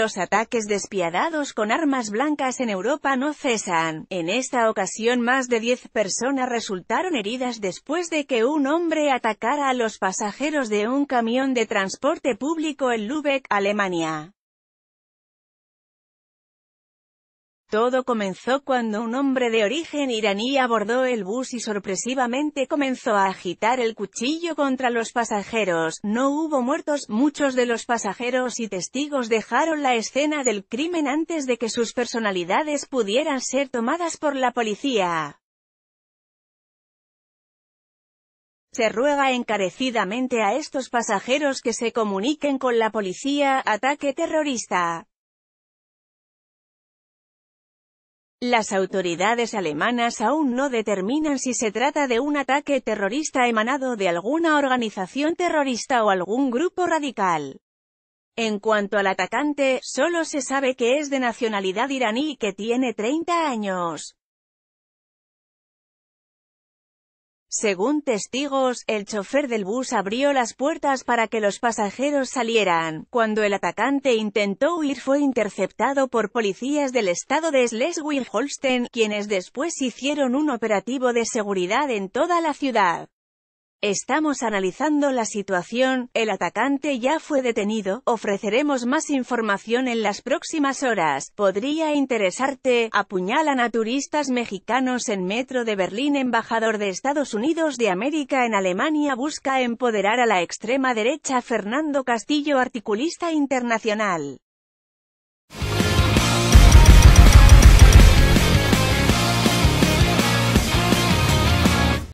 Los ataques despiadados con armas blancas en Europa no cesan. En esta ocasión más de 10 personas resultaron heridas después de que un hombre atacara a los pasajeros de un camión de transporte público en Lübeck, Alemania. Todo comenzó cuando un hombre de origen iraní abordó el bus y sorpresivamente comenzó a agitar el cuchillo contra los pasajeros. No hubo muertos, muchos de los pasajeros y testigos dejaron la escena del crimen antes de que sus personalidades pudieran ser tomadas por la policía. Se ruega encarecidamente a estos pasajeros que se comuniquen con la policía, ataque terrorista. Las autoridades alemanas aún no determinan si se trata de un ataque terrorista emanado de alguna organización terrorista o algún grupo radical. En cuanto al atacante, solo se sabe que es de nacionalidad iraní y que tiene 30 años. Según testigos, el chofer del bus abrió las puertas para que los pasajeros salieran. Cuando el atacante intentó huir fue interceptado por policías del estado de Schleswig-Holstein, quienes después hicieron un operativo de seguridad en toda la ciudad. Estamos analizando la situación, el atacante ya fue detenido, ofreceremos más información en las próximas horas, podría interesarte, apuñalan a turistas mexicanos en metro de Berlín Embajador de Estados Unidos de América en Alemania busca empoderar a la extrema derecha Fernando Castillo articulista internacional